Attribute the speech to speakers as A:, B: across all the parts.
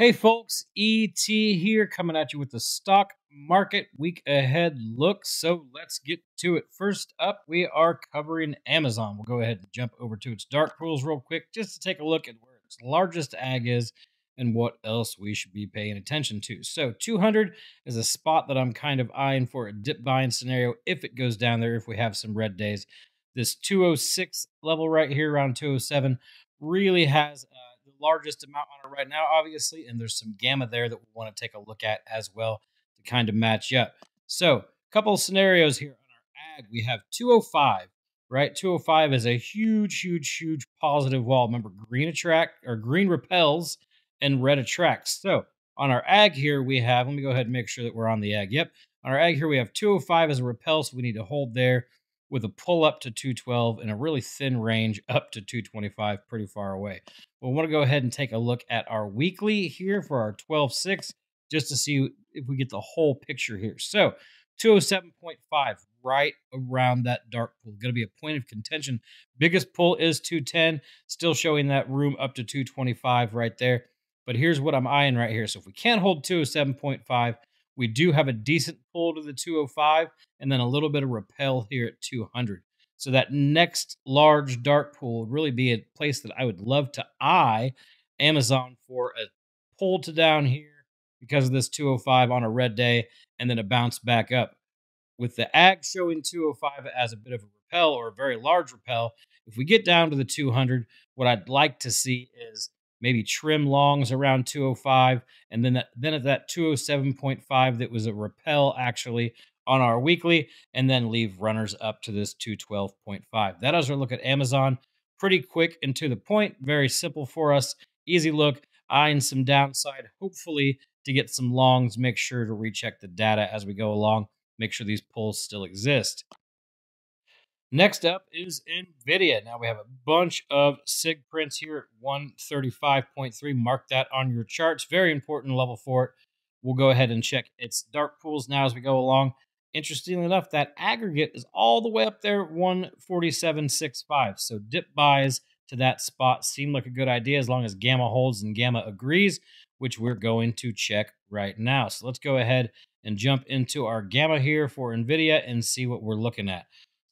A: Hey folks, ET here coming at you with the stock market week ahead look. So let's get to it. First up, we are covering Amazon. We'll go ahead and jump over to its dark pools real quick just to take a look at where its largest ag is and what else we should be paying attention to. So 200 is a spot that I'm kind of eyeing for a dip buying scenario if it goes down there, if we have some red days. This 206 level right here around 207 really has uh, largest amount on it right now, obviously, and there's some gamma there that we want to take a look at as well to kind of match up. So, a couple of scenarios here on our ag. We have 205, right? 205 is a huge, huge, huge positive wall. Remember, green attract or green repels and red attracts. So, on our ag here, we have, let me go ahead and make sure that we're on the ag. Yep. On our ag here, we have 205 as a repel, so we need to hold there with a pull up to 212 and a really thin range up to 225, pretty far away. We'll want to go ahead and take a look at our weekly here for our 12 6 just to see if we get the whole picture here. So 207.5, right around that dark pool. Going to be a point of contention. Biggest pull is 210, still showing that room up to 225 right there. But here's what I'm eyeing right here. So if we can't hold 207.5, we do have a decent pull to the 205 and then a little bit of repel here at 200. So that next large dark pool would really be a place that I would love to eye Amazon for a pull to down here because of this 205 on a red day and then a bounce back up. With the ag showing 205 as a bit of a repel or a very large repel, if we get down to the 200, what I'd like to see is maybe trim longs around 205 and then that, then at that 207.5 that was a repel actually on our weekly and then leave runners up to this 212.5 that is our look at amazon. Pretty quick and to the point very simple for us easy look eyeing some downside hopefully to get some longs make sure to recheck the data as we go along make sure these pulls still exist Next up is NVIDIA. Now we have a bunch of SIG prints here at 135.3. Mark that on your charts. Very important level for it. We'll go ahead and check its dark pools now as we go along. Interestingly enough, that aggregate is all the way up there at 147.65. So dip buys to that spot seem like a good idea as long as Gamma holds and Gamma agrees, which we're going to check right now. So let's go ahead and jump into our Gamma here for NVIDIA and see what we're looking at.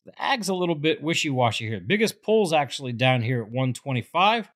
A: The ag's a little bit wishy washy here. Biggest pull's actually down here at 125.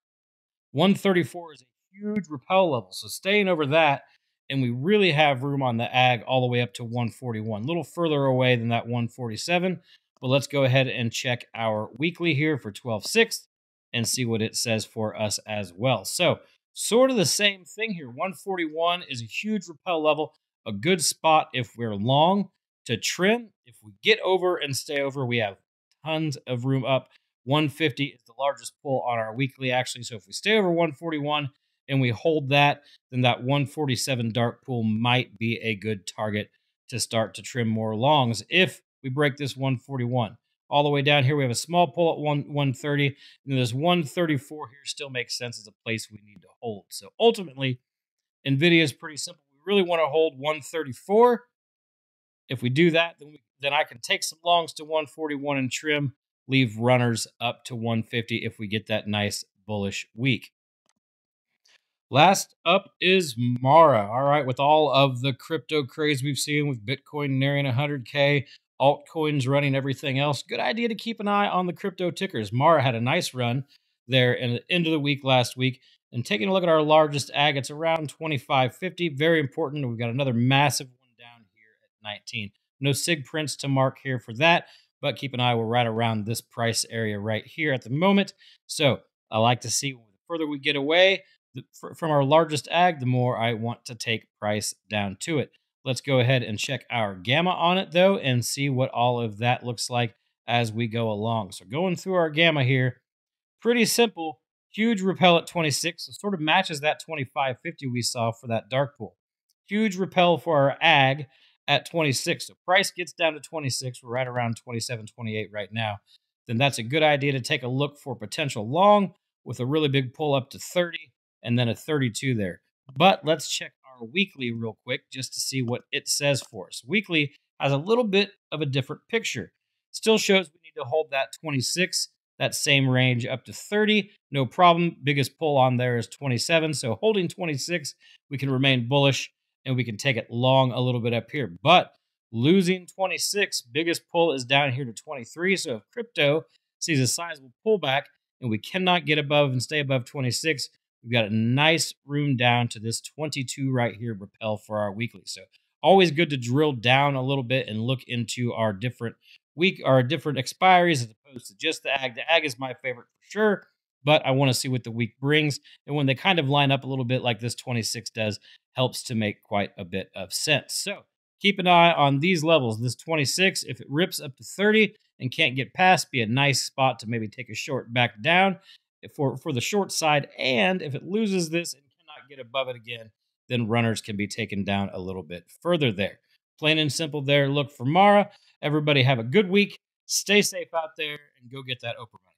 A: 134 is a huge repel level. So staying over that, and we really have room on the ag all the way up to 141. A little further away than that 147. But let's go ahead and check our weekly here for 12 6 and see what it says for us as well. So, sort of the same thing here. 141 is a huge repel level, a good spot if we're long to trim. If we get over and stay over, we have tons of room up. 150 is the largest pull on our weekly, actually. So if we stay over 141 and we hold that, then that 147 dark pool might be a good target to start to trim more longs if we break this 141. All the way down here, we have a small pull at 1, 130, and this 134 here still makes sense as a place we need to hold. So ultimately, NVIDIA is pretty simple. We really want to hold 134 if we do that, then, we, then I can take some longs to 141 and trim, leave runners up to 150 if we get that nice bullish week. Last up is Mara. All right, with all of the crypto craze we've seen with Bitcoin nearing 100K, altcoins running everything else, good idea to keep an eye on the crypto tickers. Mara had a nice run there in the end of the week last week. And taking a look at our largest ag, it's around 2550. Very important. We've got another massive 19. No SIG prints to mark here for that, but keep an eye. We're right around this price area right here at the moment. So I like to see the further we get away from our largest ag, the more I want to take price down to it. Let's go ahead and check our gamma on it though and see what all of that looks like as we go along. So going through our gamma here, pretty simple. Huge repel at 26, so sort of matches that 2550 we saw for that dark pool. Huge repel for our ag at 26. So price gets down to 26. We're right around 27, 28 right now. Then that's a good idea to take a look for potential long with a really big pull up to 30 and then a 32 there. But let's check our weekly real quick just to see what it says for us. Weekly has a little bit of a different picture. Still shows we need to hold that 26 that same range up to 30. No problem. Biggest pull on there is 27. So holding 26, we can remain bullish and we can take it long a little bit up here. But losing 26, biggest pull is down here to 23. So if crypto sees a sizable pullback and we cannot get above and stay above 26, we've got a nice room down to this 22 right here, repel for our weekly. So always good to drill down a little bit and look into our different week, our different expiries as opposed to just the ag. The ag is my favorite for sure, but I want to see what the week brings. And when they kind of line up a little bit like this 26 does, helps to make quite a bit of sense. So keep an eye on these levels. This 26, if it rips up to 30 and can't get past, be a nice spot to maybe take a short back down for, for the short side. And if it loses this and cannot get above it again, then runners can be taken down a little bit further there. Plain and simple there. Look for Mara. Everybody have a good week. Stay safe out there and go get that Oprah.